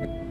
you